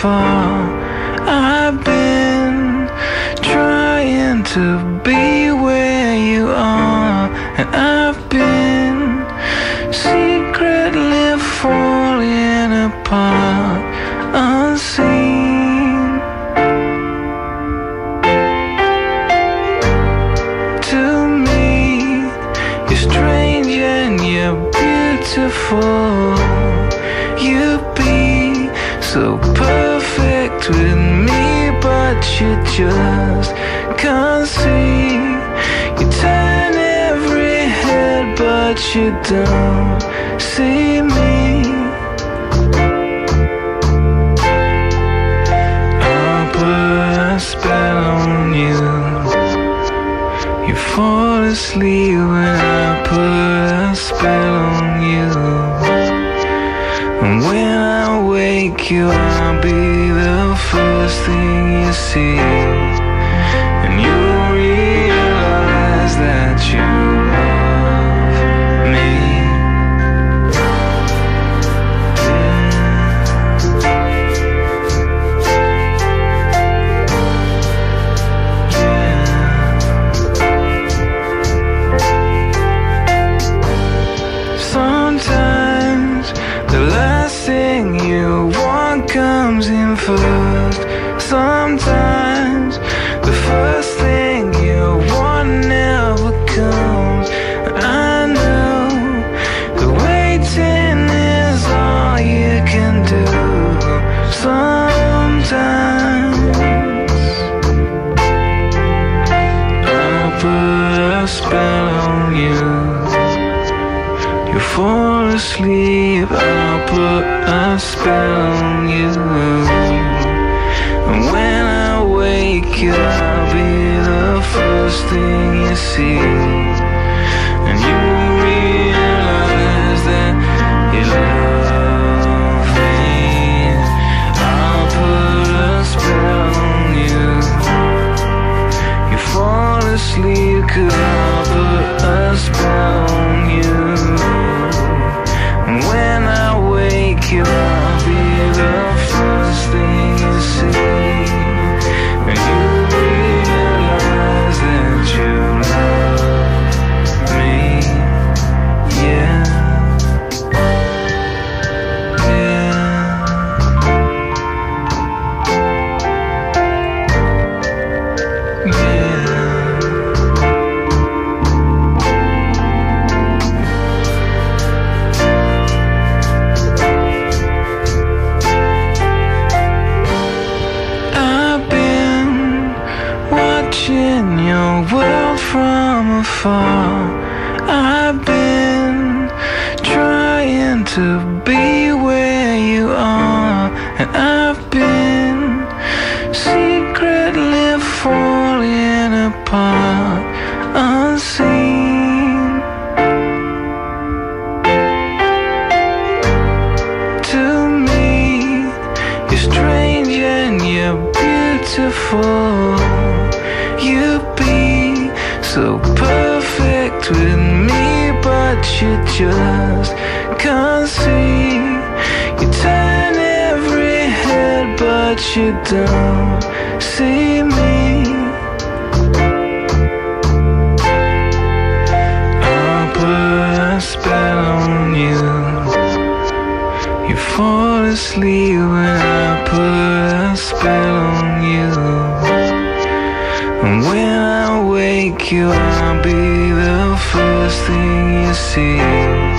afar. I've been trying to be where you are, and I've been secretly falling apart, unseen. To me, you're strange and you're beautiful. With me, but you just can't see. You turn every head, but you don't see me. I'll put a spell on you. You fall asleep when I When I wake you, I'll be the first thing you see. Put a spell on you. You fall asleep, I'll put a spell on you. And when I wake you, I'll be the first thing you see. You, watching your world from afar. I've been trying to be where you are, and I've been secretly falling apart, unseen. To me, you're strange and you're beautiful. You be so perfect with me, but you just can't see. You turn every head, but you don't see me. I'll put a spell on you. You fall asleep And when I wake you, I'll be the first thing you see.